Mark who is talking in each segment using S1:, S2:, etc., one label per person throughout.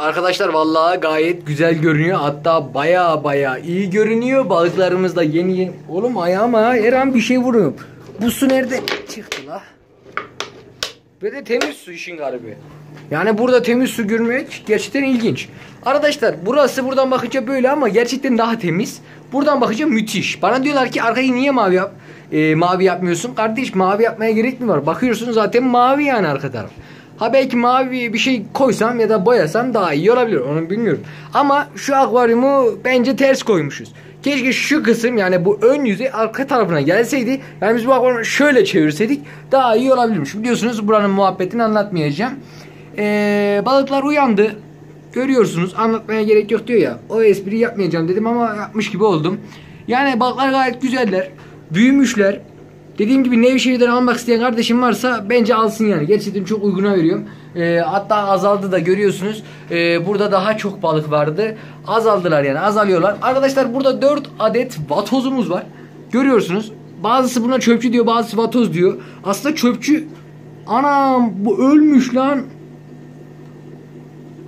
S1: arkadaşlar vallahi gayet güzel görünüyor. Hatta baya baya iyi görünüyor. Balıklarımız da yeni yeni. Oğlum ayağıma her an bir şey vuruyorum. Bu su nerede çıktı la? Ve de temiz su işin garibi. Yani burada temiz su görmek gerçekten ilginç. Arkadaşlar burası buradan bakınca böyle ama gerçekten daha temiz. Buradan bakınca müthiş. Bana diyorlar ki arkayı niye mavi yap? e, mavi yapmıyorsun? Kardeş mavi yapmaya gerek mi var? Bakıyorsun zaten mavi yani arka taraf. Ha belki mavi bir şey koysam ya da boyasam daha iyi olabilir. Onu bilmiyorum. Ama şu akvaryumu bence ters koymuşuz. Keşke şu kısım yani bu ön yüzey arka tarafına gelseydi. Yani biz bu akvaryumu şöyle çevirseydik daha iyi olabilirmiş. Biliyorsunuz buranın muhabbetini anlatmayacağım. Ee, balıklar uyandı. Görüyorsunuz anlatmaya gerek yok diyor ya. O espriyi yapmayacağım dedim ama yapmış gibi oldum. Yani balıklar gayet güzeller. Büyümüşler. Dediğim gibi Nevşehir'den almak isteyen kardeşim varsa bence alsın yani. Gerçekten çok uyguna veriyorum. Ee, hatta azaldı da görüyorsunuz. Ee, burada daha çok balık vardı. Azaldılar yani azalıyorlar. Arkadaşlar burada 4 adet vatozumuz var. Görüyorsunuz. Bazısı buna çöpçü diyor bazısı vatoz diyor. Aslında çöpçü Anam bu ölmüş lan.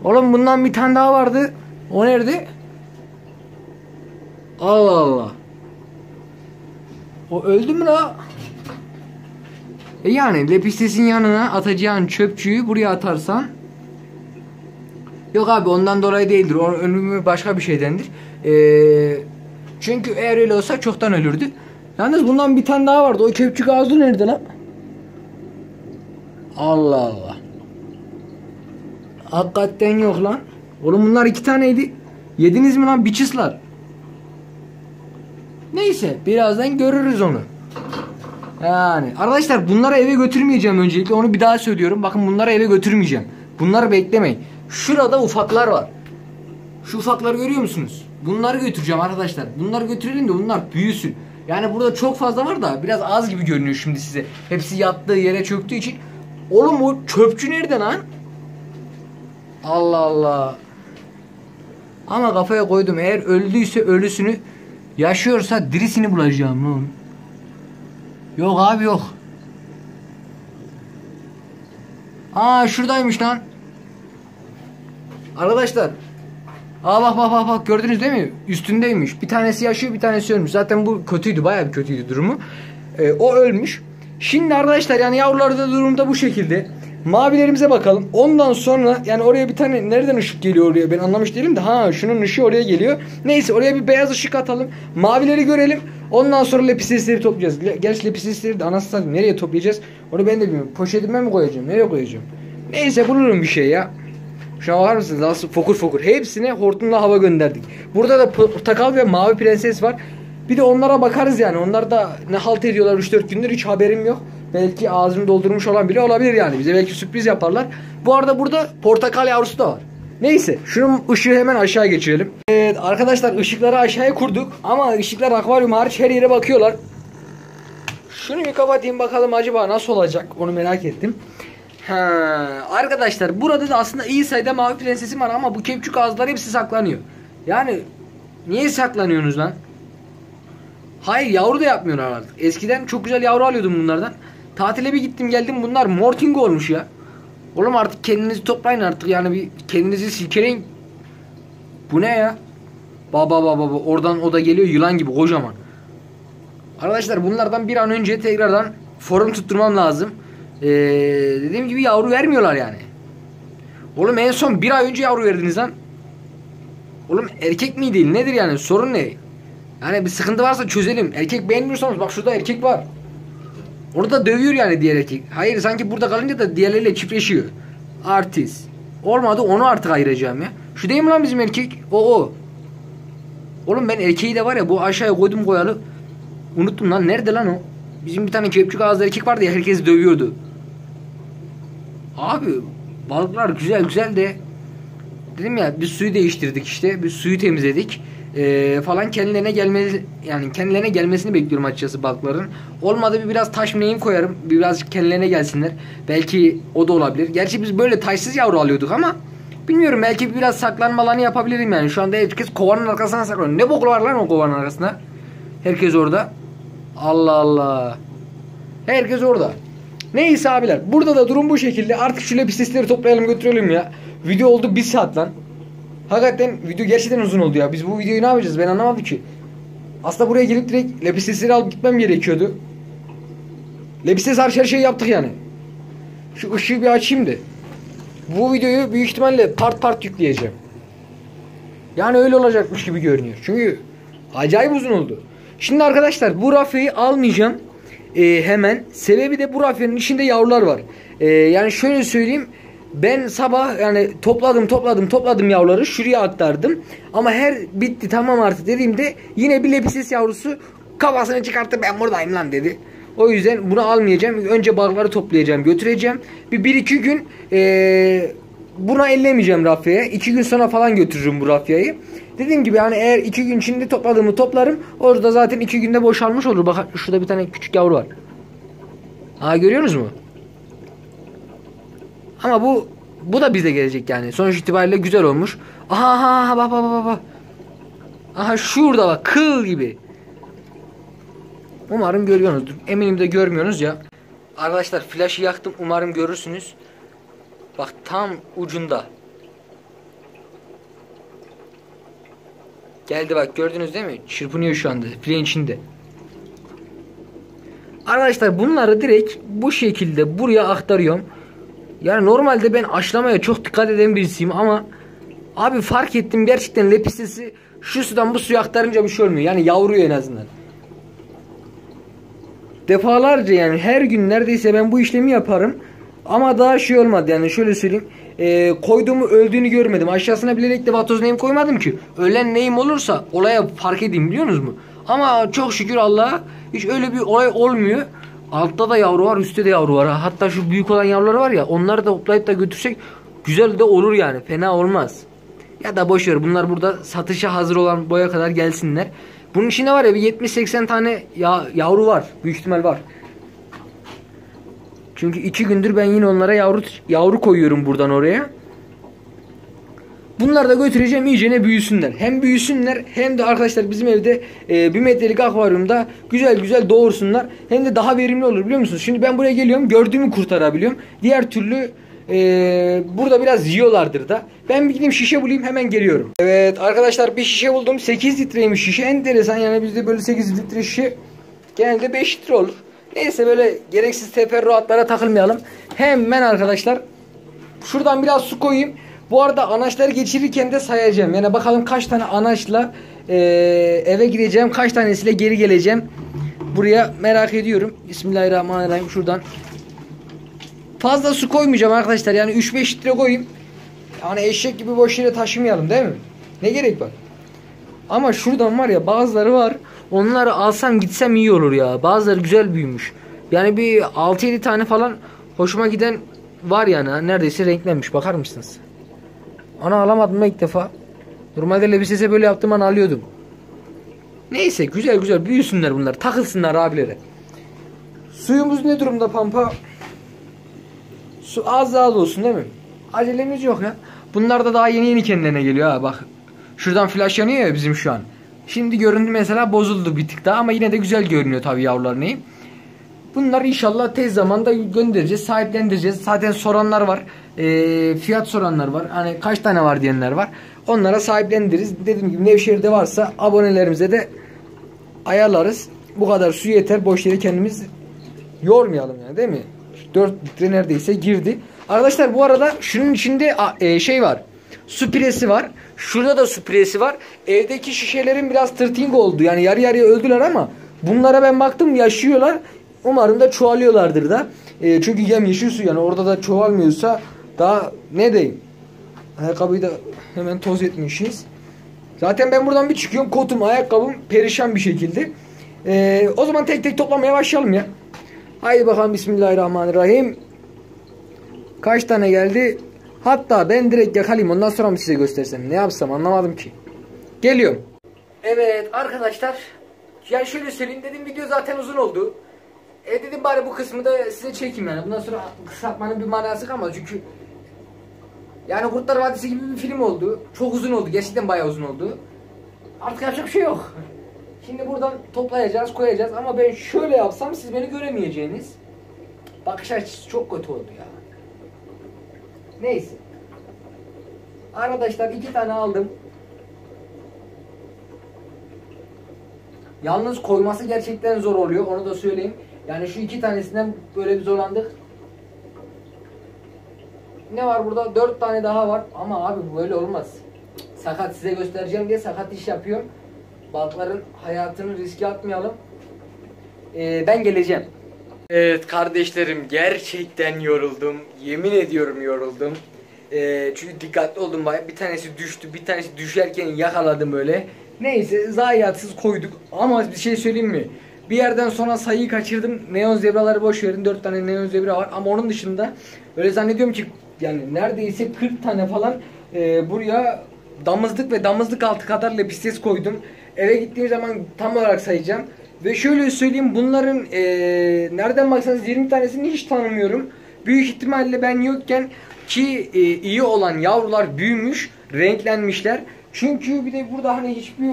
S1: Oğlum bundan bir tane daha vardı. O nerede? Allah Allah. O öldü mü la? E yani lepistesin yanına atacağın çöpçüyü buraya atarsan Yok abi ondan dolayı değildir. O ölümü başka bir şeydendir. Ee, çünkü eğer öyle olsa çoktan ölürdü. Yalnız bundan bir tane daha vardı. O çöpçü gazlı nerede lan? Allah Allah. Hakikaten yok lan. Oğlum bunlar iki taneydi. Yediniz mi lan biçisler? Neyse birazdan görürüz onu. Yani arkadaşlar bunları eve götürmeyeceğim öncelikle onu bir daha söylüyorum. Bakın bunları eve götürmeyeceğim. Bunları beklemeyin. Şurada ufaklar var. Şu ufakları görüyor musunuz? Bunları götüreceğim arkadaşlar. Bunları götürelim de bunlar büyüsün. Yani burada çok fazla var da biraz az gibi görünüyor şimdi size. Hepsi yattığı yere çöktüğü için. Oğlum o çöpçü nerede lan? Allah Allah. Ama kafaya koydum eğer öldüyse ölüsünü yaşıyorsa dirisini bulacağım lan. Yok abi yok. Aa şuradaymış lan. Arkadaşlar. Aa bak bak bak bak gördünüz değil mi? Üstündeymiş. Bir tanesi yaşıyor bir tanesi ölmüş. Zaten bu kötüydü bayağı bir kötüydü durumu. Ee, o ölmüş. Şimdi arkadaşlar yani yavrularda durumda bu şekilde. Mavilerimize bakalım. Ondan sonra yani oraya bir tane nereden ışık geliyor oraya ben anlamış değilim de ha şunun ışığı oraya geliyor. Neyse oraya bir beyaz ışık atalım. Mavileri görelim. Ondan sonra lepisesleri toplayacağız. Gerçi lepisesleri de anasını nereye toplayacağız? Onu ben de bilmiyorum. Poşetime mi koyacağım? Nereye koyacağım? Neyse bulurum bir şey ya. Şuna bakar mısınız? Nasıl fokur fokur. Hepsine hortumla hava gönderdik. Burada da portakal ve mavi prenses var. Bir de onlara bakarız yani. Onlar da ne halt ediyorlar 3-4 gündür hiç haberim yok. Belki ağzını doldurmuş olan biri olabilir yani. Bize belki sürpriz yaparlar. Bu arada burada portakal yavrusu da var. Neyse şunun ışığı hemen aşağı geçirelim. Evet arkadaşlar ışıkları aşağıya kurduk. Ama ışıklar akvaryum hariç her yere bakıyorlar. Şunu bir kapatayım bakalım acaba nasıl olacak onu merak ettim. Ha, arkadaşlar burada da aslında iyi sayıda mavi prensesim var ama bu kepçük ağızları hepsi saklanıyor. Yani niye saklanıyorsunuz lan? Hayır yavru da yapmıyorlar artık. Eskiden çok güzel yavru alıyordum bunlardan. Tatile bir gittim geldim bunlar morting olmuş ya. Oğlum artık kendinizi toplayın artık yani bir kendinizi silkeleyin. Bu ne ya? Baba baba baba oradan o da geliyor yılan gibi kocaman. Arkadaşlar bunlardan bir an önce tekrardan forum tutturmam lazım. Ee, dediğim gibi yavru vermiyorlar yani. Oğlum en son bir ay önce yavru verdiniz lan. Oğlum erkek mi değil nedir yani sorun ne? Yani bir sıkıntı varsa çözelim. Erkek beğenmiyorsanız bak şurada erkek var. Orada dövüyor yani diğer erkek. Hayır sanki burada kalınca da diğerleriyle çiftleşiyor. Artist. Olmadı onu artık ayıracağım ya. Şu değil mi lan bizim erkek? O o. Oğlum ben erkeği de var ya bu aşağıya koydum koyalı. Unuttum lan nerede lan o? Bizim bir tane kepçük ağızlı erkek vardı ya herkes dövüyordu. Abi balıklar güzel güzel de dedim ya biz suyu değiştirdik işte. Biz suyu temizledik e, falan kendilerine gelmesi yani kendilerine gelmesini bekliyorum açıkçası balıkların. Olmadı bir biraz taş neyim koyarım. Birazcık kendilerine gelsinler. Belki o da olabilir. Gerçi biz böyle taşsız yavru alıyorduk ama bilmiyorum belki biraz saklanmalarını yapabilirim yani. Şu anda herkes kovanın arkasına saklanıyor. Ne boklu var lan o kovanın arkasında? Herkes orada. Allah Allah. Herkes orada. Neyse abiler. Burada da durum bu şekilde. Artık şu lepisesleri toplayalım götürelim ya. Video oldu bir saat lan. Hakikaten video gerçekten uzun oldu ya. Biz bu videoyu ne yapacağız ben anlamadım ki. Aslında buraya gelip direkt lepisesleri alıp gitmem gerekiyordu. Lepises her şeyi yaptık yani. Şu ışığı bir açayım da. Bu videoyu büyük ihtimalle part part yükleyeceğim. Yani öyle olacakmış gibi görünüyor. Çünkü acayip uzun oldu. Şimdi arkadaşlar bu rafyayı almayacağım e, hemen. Sebebi de bu rafyanın içinde yavrular var. E, yani şöyle söyleyeyim. Ben sabah yani topladım topladım topladım yavruları şuraya aktardım. Ama her bitti tamam artık dediğimde yine bir lepises yavrusu kafasını çıkarttı ben buradayım lan dedi. O yüzden bunu almayacağım. Önce balıkları toplayacağım götüreceğim. Bir, iki gün e, buna ellemeyeceğim rafyaya. İki gün sonra falan götürürüm bu rafyayı. Dediğim gibi yani eğer iki gün içinde topladığımı toplarım. Orada zaten iki günde boşalmış olur. Bakın şurada bir tane küçük yavru var. Ha görüyorsunuz mu? Ama bu bu da bize gelecek yani. Sonuç itibariyle güzel olmuş. Aha aha bak bak bak bak. Aha şurada bak kıl gibi. Umarım görüyorsunuzdur. Eminim de görmüyorsunuz ya. Arkadaşlar flaşı yaktım. Umarım görürsünüz. Bak tam ucunda. Geldi bak gördünüz değil mi? Çırpınıyor şu anda. Fileğin içinde. Arkadaşlar bunları direkt bu şekilde buraya aktarıyorum. Yani normalde ben aşlamaya çok dikkat eden birisiyim ama abi fark ettim gerçekten lepisesi şu sudan bu suya aktarınca bir şey olmuyor. Yani yavruyor en azından. Defalarca yani her gün neredeyse ben bu işlemi yaparım. Ama daha şey olmadı yani şöyle söyleyeyim. E, koyduğumu öldüğünü görmedim. Aşağısına bilerek de vatoz neyim koymadım ki. Ölen neyim olursa olaya fark edeyim biliyor musunuz mu? Ama çok şükür Allah'a hiç öyle bir olay olmuyor. Altta da yavru var, üstte de yavru var. Hatta şu büyük olan yavruları var ya, onları da toplayıp da götürsek güzel de olur yani. Fena olmaz. Ya da boş ver. Bunlar burada satışa hazır olan boya kadar gelsinler. Bunun içinde var ya bir 70-80 tane ya, yavru var. Büyük ihtimal var. Çünkü iki gündür ben yine onlara yavru yavru koyuyorum buradan oraya. Bunları da götüreceğim iyicene büyüsünler. Hem büyüsünler hem de arkadaşlar bizim evde e, bir metrelik akvaryumda güzel güzel doğursunlar. Hem de daha verimli olur biliyor musunuz? Şimdi ben buraya geliyorum gördüğümü kurtarabiliyorum. Diğer türlü e, burada biraz yiyorlardır da. Ben bir gideyim şişe bulayım hemen geliyorum. Evet arkadaşlar bir şişe buldum. 8 litreymiş şişe. Enteresan yani bizde böyle 8 litre şişe genelde 5 litre olur. Neyse böyle gereksiz teferruatlara takılmayalım. Hemen arkadaşlar şuradan biraz su koyayım. Bu arada anaçları geçirirken de sayacağım. Yani bakalım kaç tane anaçla e, eve gideceğim. Kaç tanesiyle geri geleceğim. Buraya merak ediyorum. Bismillahirrahmanirrahim. Şuradan. Fazla su koymayacağım arkadaşlar. Yani 3-5 litre koyayım. Yani eşek gibi boş yere taşımayalım değil mi? Ne gerek var? Ama şuradan var ya bazıları var. Onları alsam gitsem iyi olur ya. Bazıları güzel büyümüş. Yani bir 6-7 tane falan hoşuma giden var yani. Neredeyse renklenmiş. Bakar mısınız? Ana alamadım ilk defa. Normalde lebisese böyle yaptım ana alıyordum. Neyse güzel güzel büyüsünler bunlar. Takılsınlar abilere. Suyumuz ne durumda pampa? Su az az olsun değil mi? Acelemiz yok ya. Bunlar da daha yeni yeni kendilerine geliyor ha bak. Şuradan flash yanıyor ya bizim şu an. Şimdi görüntü mesela bozuldu bir tık daha ama yine de güzel görünüyor tabii yavrular neyim. Bunları inşallah tez zamanda göndereceğiz, sahiplendireceğiz. Zaten soranlar var. E, fiyat soranlar var. Hani kaç tane var diyenler var. Onlara sahiplendiririz. Dediğim gibi Nevşehir'de varsa abonelerimize de ayarlarız. Bu kadar su yeter. Boş yere kendimiz yormayalım yani değil mi? 4 litre neredeyse girdi. Arkadaşlar bu arada şunun içinde e, şey var. Su piresi var. Şurada da su piresi var. Evdeki şişelerin biraz tırting oldu. Yani yarı yarıya öldüler ama bunlara ben baktım yaşıyorlar. Umarım da çoğalıyorlardır da. E, çünkü yem yeşil su yani orada da çoğalmıyorsa daha ne diyeyim. Ayakkabıyı da hemen toz etmişiz. Zaten ben buradan bir çıkıyorum. Kotum, ayakkabım perişan bir şekilde. E, o zaman tek tek toplamaya başlayalım ya. Haydi bakalım Bismillahirrahmanirrahim. Kaç tane geldi? Hatta ben direkt yakalayayım ondan sonra mı size göstersem? Ne yapsam anlamadım ki. Geliyorum. Evet arkadaşlar. Yani şöyle söyleyeyim dedim video zaten uzun oldu. E dedim bari bu kısmı da size çekeyim yani. Bundan sonra kısaltmanın bir manası kalmadı çünkü yani Kurtlar Vadisi gibi bir film oldu. Çok uzun oldu. Gerçekten bayağı uzun oldu. Artık yapacak bir şey yok. Şimdi buradan toplayacağız, koyacağız ama ben şöyle yapsam siz beni göremeyeceğiniz. Bakış açısı çok kötü oldu ya. Neyse. Arkadaşlar iki tane aldım. Yalnız koyması gerçekten zor oluyor. Onu da söyleyeyim. Yani şu iki tanesinden böyle bir zorlandık. Ne var burada? Dört tane daha var. Ama abi böyle olmaz. Sakat size göstereceğim diye sakat iş yapıyorum. Balıkların hayatını riske atmayalım. Ee, ben geleceğim. Evet kardeşlerim gerçekten yoruldum. Yemin ediyorum yoruldum. Ee, çünkü dikkatli oldum bayağı. Bir tanesi düştü, bir tanesi düşerken yakaladım öyle. Neyse zayiatsız koyduk. Ama bir şey söyleyeyim mi? Bir yerden sonra sayıyı kaçırdım. Neon zebraları boş verin. 4 tane neon zebra var. Ama onun dışında öyle zannediyorum ki yani neredeyse 40 tane falan e, buraya damızlık ve damızlık altı kadar lepistes koydum. Eve gittiğim zaman tam olarak sayacağım. Ve şöyle söyleyeyim bunların e, nereden baksanız 20 tanesini hiç tanımıyorum. Büyük ihtimalle ben yokken ki e, iyi olan yavrular büyümüş, renklenmişler. Çünkü bir de burada hani hiçbir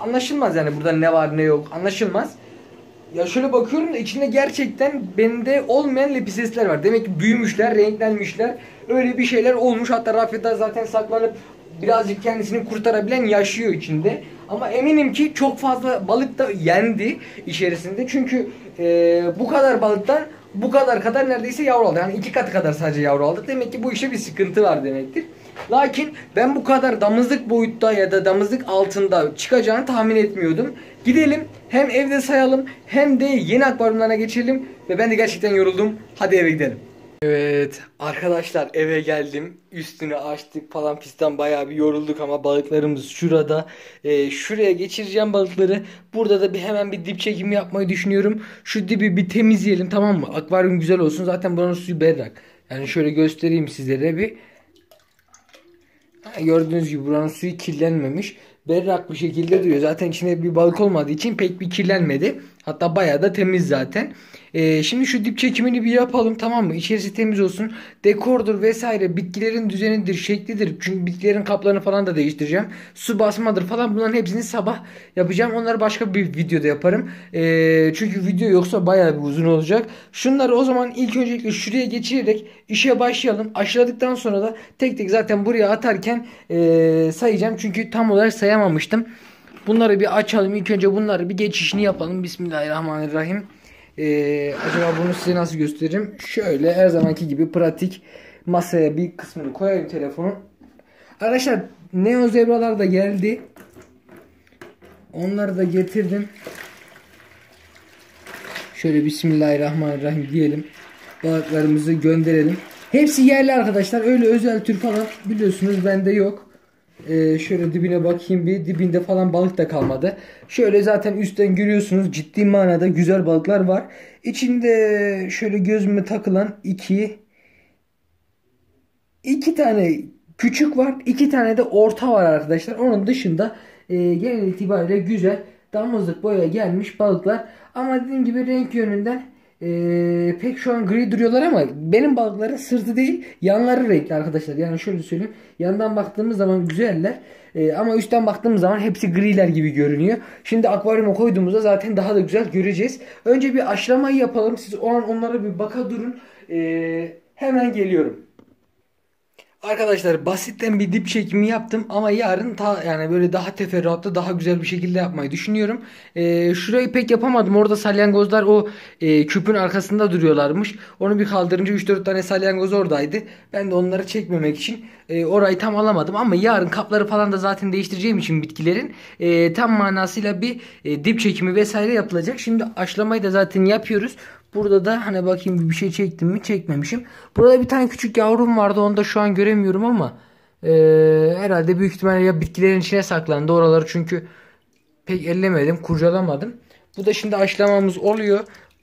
S1: anlaşılmaz yani burada ne var ne yok anlaşılmaz. Ya şöyle bakıyorum da içinde gerçekten bende olmayan lepisesler var. Demek ki büyümüşler, renklenmişler. Öyle bir şeyler olmuş. Hatta rafyada zaten saklanıp birazcık kendisini kurtarabilen yaşıyor içinde. Ama eminim ki çok fazla balık da yendi içerisinde. Çünkü e, bu kadar balıktan bu kadar kadar neredeyse yavru aldı. Yani iki katı kadar sadece yavru aldık. Demek ki bu işte bir sıkıntı var demektir. Lakin ben bu kadar damızlık boyutta ya da damızlık altında çıkacağını tahmin etmiyordum. Gidelim hem evde sayalım hem de yeni akvaryumlarına geçelim ve ben de gerçekten yoruldum. Hadi eve gidelim. Evet arkadaşlar eve geldim. Üstünü açtık falan pistten bayağı bir yorulduk ama balıklarımız şurada. Ee, şuraya geçireceğim balıkları. Burada da bir hemen bir dip çekimi yapmayı düşünüyorum. Şu dibi bir temizleyelim tamam mı? Akvaryum güzel olsun. Zaten buranın suyu berrak. Yani şöyle göstereyim sizlere bir. Gördüğünüz gibi buranın suyu kirlenmemiş. Berrak bir şekilde duruyor. Zaten içinde bir balık olmadığı için pek bir kirlenmedi. Hatta bayağı da temiz zaten. Ee, şimdi şu dip çekimini bir yapalım tamam mı? İçerisi temiz olsun. Dekordur vesaire bitkilerin düzenidir, şeklidir. Çünkü bitkilerin kaplarını falan da değiştireceğim. Su basmadır falan bunların hepsini sabah yapacağım. Onları başka bir videoda yaparım. Ee, çünkü video yoksa bayağı bir uzun olacak. Şunları o zaman ilk öncelikle şuraya geçirerek işe başlayalım. Aşıladıktan sonra da tek tek zaten buraya atarken e, sayacağım. Çünkü tam olarak sayamamıştım. Bunları bir açalım. İlk önce bunları bir geçişini yapalım. Bismillahirrahmanirrahim. Ee, acaba bunu size nasıl göstereyim? Şöyle her zamanki gibi pratik masaya bir kısmını koyayım telefonun. Arkadaşlar Neo Zebralar da geldi. Onları da getirdim. Şöyle Bismillahirrahmanirrahim diyelim. Balıklarımızı gönderelim. Hepsi yerli arkadaşlar. Öyle özel tür falan biliyorsunuz bende yok. Ee, şöyle dibine bakayım bir dibinde falan balık da kalmadı. Şöyle zaten üstten görüyorsunuz ciddi manada güzel balıklar var. İçinde şöyle gözüme takılan iki iki tane küçük var. iki tane de orta var arkadaşlar. Onun dışında e, genel itibariyle güzel damızlık boya gelmiş balıklar. Ama dediğim gibi renk yönünden ee, pek şu an gri duruyorlar ama benim balıkların sırtı değil yanları renkli arkadaşlar. Yani şöyle söyleyeyim. Yandan baktığımız zaman güzeller. Ee, ama üstten baktığımız zaman hepsi griler gibi görünüyor. Şimdi akvaryuma koyduğumuzda zaten daha da güzel göreceğiz. Önce bir aşılamayı yapalım. Siz o an onlara bir baka durun. Ee, hemen geliyorum. Arkadaşlar basitten bir dip çekimi yaptım ama yarın ta yani böyle daha teferruatlı daha güzel bir şekilde yapmayı düşünüyorum. Ee, şurayı pek yapamadım. Orada salyangozlar o e, küpün arkasında duruyorlarmış. Onu bir kaldırınca 3-4 tane salyangoz oradaydı. Ben de onları çekmemek için e, orayı tam alamadım ama yarın kapları falan da zaten değiştireceğim için bitkilerin e, tam manasıyla bir e, dip çekimi vesaire yapılacak. Şimdi aşlamayı da zaten yapıyoruz. Burada da hani bakayım bir şey çektim mi çekmemişim. Burada bir tane küçük yavrum vardı onu da şu an göremiyorum ama e, herhalde büyük ihtimalle ya bitkilerin içine saklandı oraları çünkü pek ellemedim kurcalamadım. Bu da şimdi aşılamamız oluyor.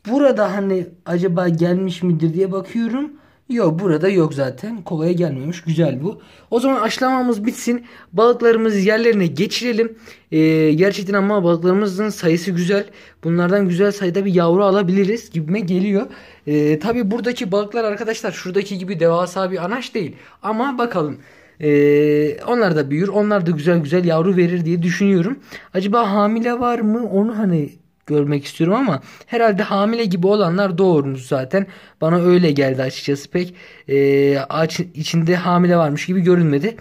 S1: Burada hani acaba gelmiş midir diye bakıyorum. Yok burada yok zaten. Kovaya gelmemiş. Güzel bu. O zaman aşılamamız bitsin. Balıklarımızı yerlerine geçirelim. Ee, gerçekten ama balıklarımızın sayısı güzel. Bunlardan güzel sayıda bir yavru alabiliriz gibime geliyor. Ee, Tabi buradaki balıklar arkadaşlar şuradaki gibi devasa bir anaç değil. Ama bakalım. Ee, onlar da büyür. Onlar da güzel güzel yavru verir diye düşünüyorum. Acaba hamile var mı? Onu hani görmek istiyorum ama herhalde hamile gibi olanlar doğurmuş zaten. Bana öyle geldi açıkçası pek e, ağaç içinde hamile varmış gibi görünmedi.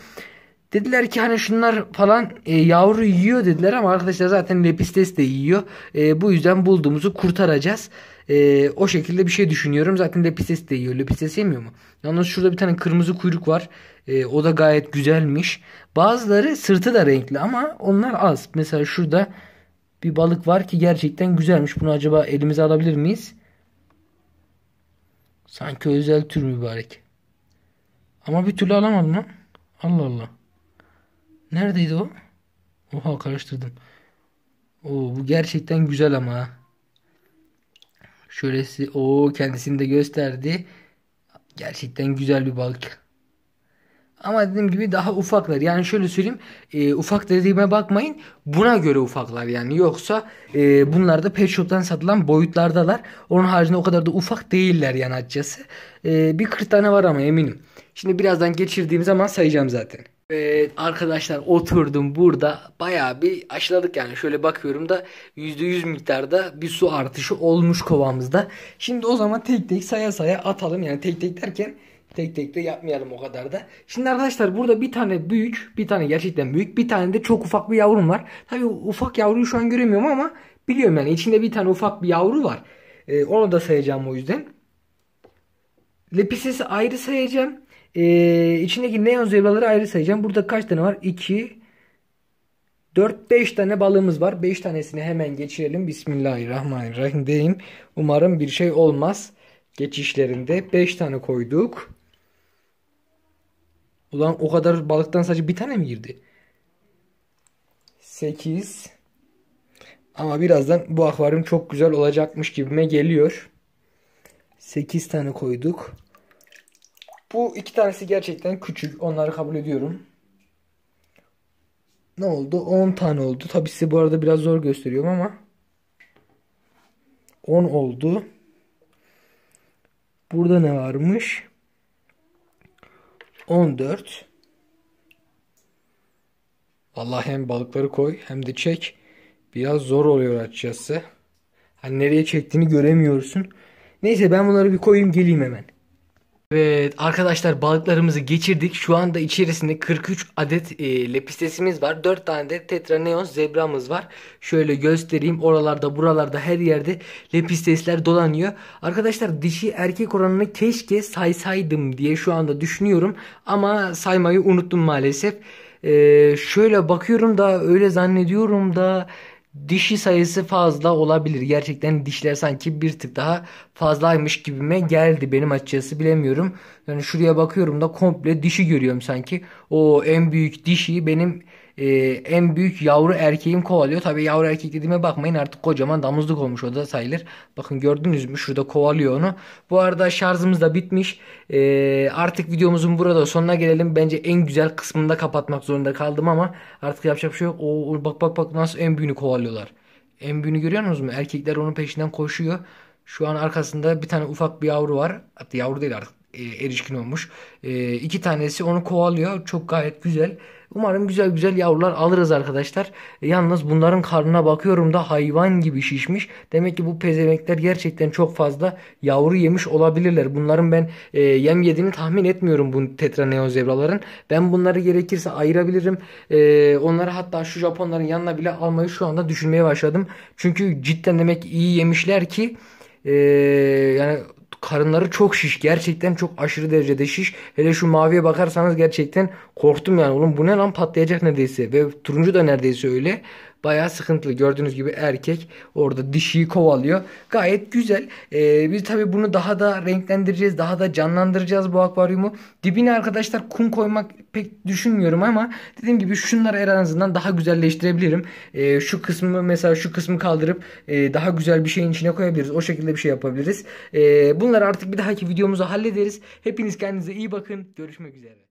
S1: Dediler ki hani şunlar falan e, yavru yiyor dediler ama arkadaşlar zaten lepistes de yiyor. E, bu yüzden bulduğumuzu kurtaracağız. E, o şekilde bir şey düşünüyorum. Zaten lepistes de yiyor. Lepistes yemiyor mu? Yalnız şurada bir tane kırmızı kuyruk var. E, o da gayet güzelmiş. Bazıları sırtı da renkli ama onlar az. Mesela şurada bir balık var ki gerçekten güzelmiş. Bunu acaba elimize alabilir miyiz? Sanki özel tür mübarek. Ama bir türlü alamadım lan. Allah Allah. Neredeydi o? Oha karıştırdım. Oo bu gerçekten güzel ama. Şöylesi o kendisini de gösterdi. Gerçekten güzel bir balık. Ama dediğim gibi daha ufaklar. Yani şöyle söyleyeyim. E, ufak dediğime bakmayın. Buna göre ufaklar yani. Yoksa e, bunlar da pet shop'tan satılan boyutlardalar. Onun haricinde o kadar da ufak değiller yani açıkçası. E, bir 40 tane var ama eminim. Şimdi birazdan geçirdiğim zaman sayacağım zaten. Evet arkadaşlar oturdum burada bayağı bir aşıladık yani şöyle bakıyorum da %100 miktarda bir su artışı olmuş kovamızda. Şimdi o zaman tek tek saya saya atalım yani tek tek derken tek tek de yapmayalım o kadar da. Şimdi arkadaşlar burada bir tane büyük bir tane gerçekten büyük bir tane de çok ufak bir yavrum var. Tabi ufak yavruyu şu an göremiyorum ama biliyorum yani içinde bir tane ufak bir yavru var. Ee, onu da sayacağım o yüzden. Lepisesi ayrı sayacağım. Ee, içindeki neon zebraları ayrı sayacağım. Burada kaç tane var? 2 4 5 tane balığımız var. 5 tanesini hemen geçirelim. Bismillahirrahmanirrahim diyeyim. Umarım bir şey olmaz. Geçişlerinde 5 tane koyduk. Ulan o kadar balıktan sadece bir tane mi girdi? 8 Ama birazdan bu akvaryum çok güzel olacakmış gibime geliyor. 8 tane koyduk. Bu iki tanesi gerçekten küçük. Onları kabul ediyorum. Ne oldu? 10 tane oldu. Tabi size bu arada biraz zor gösteriyorum ama 10 oldu. Burada ne varmış? 14 Vallahi hem balıkları koy hem de çek. Biraz zor oluyor açıkçası. Hani nereye çektiğini göremiyorsun. Neyse ben bunları bir koyayım geleyim hemen. Evet arkadaşlar balıklarımızı geçirdik. Şu anda içerisinde 43 adet e, lepistesimiz var. 4 tane de tetra neon zebramız var. Şöyle göstereyim. Oralarda buralarda her yerde lepistesler dolanıyor. Arkadaşlar dişi erkek oranını keşke saysaydım diye şu anda düşünüyorum. Ama saymayı unuttum maalesef. E, şöyle bakıyorum da öyle zannediyorum da dişi sayısı fazla olabilir. Gerçekten dişler sanki bir tık daha fazlaymış gibime geldi benim açıkçası bilemiyorum. Yani şuraya bakıyorum da komple dişi görüyorum sanki. O en büyük dişi benim e, en büyük yavru erkeğim kovalıyor. Tabi yavru erkek dediğime bakmayın artık kocaman damızlık olmuş o da sayılır. Bakın gördünüz mü şurada kovalıyor onu. Bu arada şarjımız da bitmiş. E, artık videomuzun burada sonuna gelelim. Bence en güzel kısmında kapatmak zorunda kaldım ama artık yapacak bir şey yok. O, bak bak bak nasıl en büyüğünü kovalıyorlar. En büyüğünü görüyor musunuz mu? Erkekler onun peşinden koşuyor. Şu an arkasında bir tane ufak bir yavru var. Hatta yavru değil artık e, erişkin olmuş. E, iki tanesi onu kovalıyor. Çok gayet güzel. Umarım güzel güzel yavrular alırız arkadaşlar. E, yalnız bunların karnına bakıyorum da hayvan gibi şişmiş. Demek ki bu pezemekler gerçekten çok fazla yavru yemiş olabilirler. Bunların ben e, yem yediğini tahmin etmiyorum bu tetraneo zebraların. Ben bunları gerekirse ayırabilirim. E, onları hatta şu Japonların yanına bile almayı şu anda düşünmeye başladım. Çünkü cidden demek iyi yemişler ki e, yani karınları çok şiş. Gerçekten çok aşırı derecede şiş. Hele şu maviye bakarsanız gerçekten korktum yani. Oğlum bu ne lan patlayacak neredeyse. Ve turuncu da neredeyse öyle. Bayağı sıkıntılı. Gördüğünüz gibi erkek orada dişiyi kovalıyor. Gayet güzel. Ee, biz tabii bunu daha da renklendireceğiz. Daha da canlandıracağız bu akvaryumu. Dibine arkadaşlar kum koymak pek düşünmüyorum ama dediğim gibi şunları en azından daha güzelleştirebilirim. Ee, şu kısmı mesela şu kısmı kaldırıp e, daha güzel bir şeyin içine koyabiliriz. O şekilde bir şey yapabiliriz. Ee, bunları artık bir dahaki videomuza hallederiz. Hepiniz kendinize iyi bakın. Görüşmek üzere.